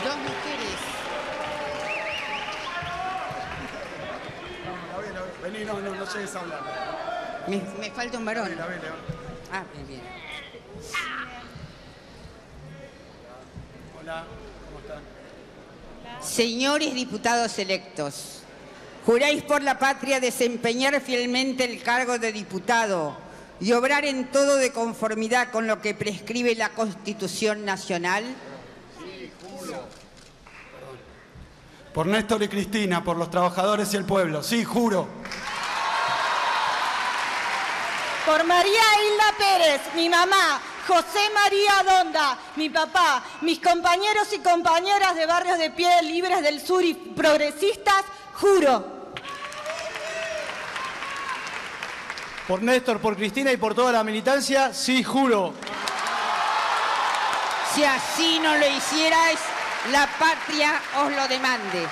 Dos mujeres. Vení, no, no, no llegues a hablar. Me, me falta un varón. Vela, vela. Ah, bien, bien. Hola, ¿cómo están? Señores diputados electos, juráis por la patria desempeñar fielmente el cargo de diputado y obrar en todo de conformidad con lo que prescribe la Constitución Nacional. Por Néstor y Cristina, por los trabajadores y el pueblo. Sí, juro. Por María Hilda Pérez, mi mamá, José María Donda, mi papá, mis compañeros y compañeras de barrios de pie libres del sur y progresistas, juro. Por Néstor, por Cristina y por toda la militancia, sí, juro. Si así no lo hicierais, la patria os lo demande.